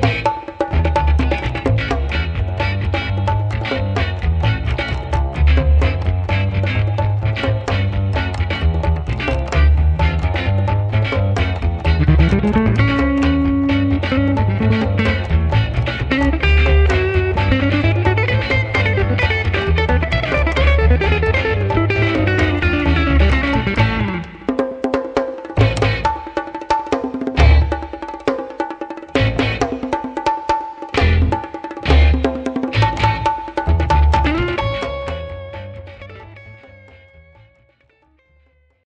Bye.